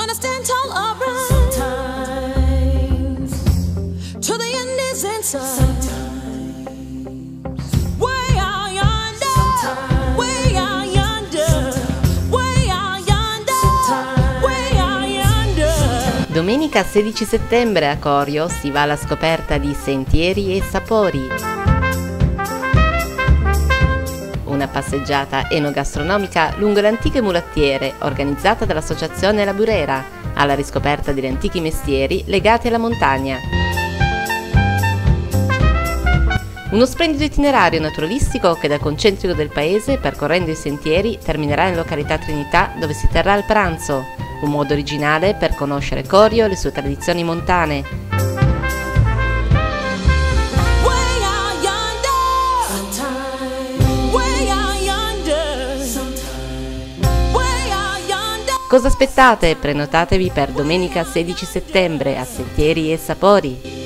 gonna stand tall upright. Sometimes, to the end is in sight. Way out yonder, way out yonder, way out yonder, way out yonder. Domenica 16 settembre a Corio si va alla scoperta di sentieri e sapori. Passeggiata enogastronomica lungo le antiche mulattiere organizzata dall'Associazione La Burera, alla riscoperta degli antichi mestieri legati alla montagna. Uno splendido itinerario naturalistico che dal concentrico del paese, percorrendo i sentieri, terminerà in località Trinità dove si terrà il pranzo, un modo originale per conoscere Corio e le sue tradizioni montane, Cosa aspettate? Prenotatevi per domenica 16 settembre a Sentieri e Sapori.